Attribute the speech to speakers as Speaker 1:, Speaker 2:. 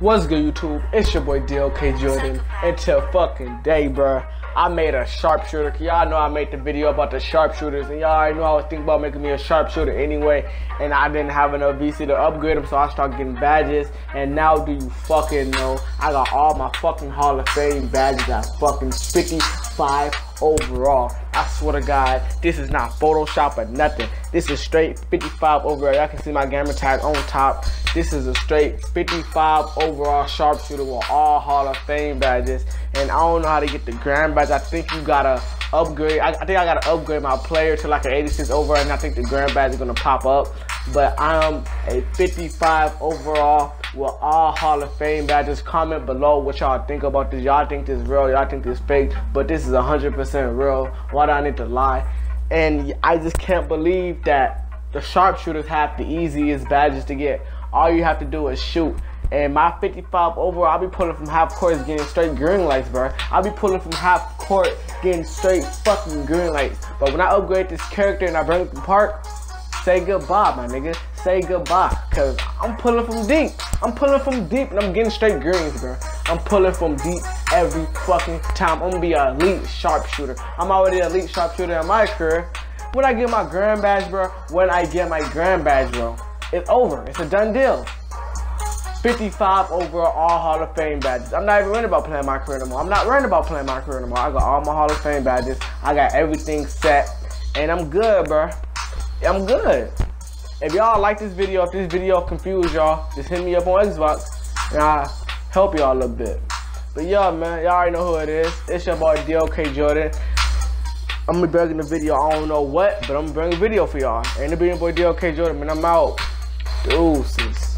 Speaker 1: What's good, YouTube? It's your boy Dok Jordan. Until fucking day, bruh. I made a sharpshooter. Y'all know I made the video about the sharpshooters, and y'all already know I was thinking about making me a sharpshooter anyway. And I didn't have enough VC to upgrade them, so I started getting badges. And now, do you fucking know? I got all my fucking Hall of Fame badges at fucking 55 overall. I swear to God, this is not Photoshop or nothing. This is straight 55 overall. Y'all can see my gamer tag on top. This is a straight 55 overall sharpshooter with all Hall of Fame badges. And I don't know how to get the grand badge. I think you gotta upgrade. I, I think I gotta upgrade my player to like an 86 overall, and I think the grand badge is gonna pop up. But I'm a 55 overall with all Hall of Fame badges. Comment below what y'all think about this. Y'all think this real? Y'all think this fake? But this is 100% real. Why do I need to lie? And I just can't believe that the sharpshooters have the easiest badges to get. All you have to do is shoot. And my 55 overall, I'll be pulling from half court getting straight green lights, bro. I'll be pulling from half court getting straight fucking green lights. But when I upgrade this character and I bring it to park, say goodbye, my nigga. Say goodbye. Cause I'm pulling from deep. I'm pulling from deep and I'm getting straight greens, bro. I'm pulling from deep every fucking time. I'm gonna be an elite sharpshooter. I'm already an elite sharpshooter in my career. When I get my grand badge, bro, when I get my grand badge, bro, it's over. It's a done deal. 55 overall all Hall of Fame badges. I'm not even worried about playing my career anymore. I'm not worried about playing my career anymore. I got all my Hall of Fame badges. I got everything set. And I'm good, bro. I'm good. If y'all like this video, if this video confused y'all, just hit me up on Xbox and I'll help y'all a little bit. But yeah, man, y'all already know who it is. It's your boy Dok Jordan. I'm gonna be bringing the video, I don't know what, but I'm gonna bring a video for y'all. And the being boy Dok Jordan, man, I'm out. Deuces.